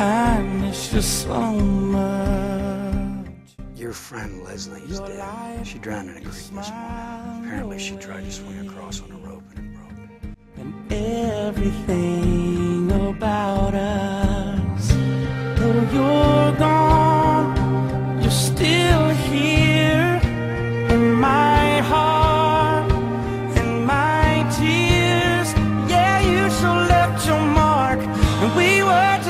I miss you so much. Your friend Leslie is dead. She drowned in a creek this morning. Apparently, she tried to swing across on a rope and it broke. And everything about us, though you're